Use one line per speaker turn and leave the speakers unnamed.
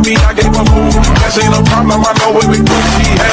at me, I gave a food. That ain't a problem, I know it we do. She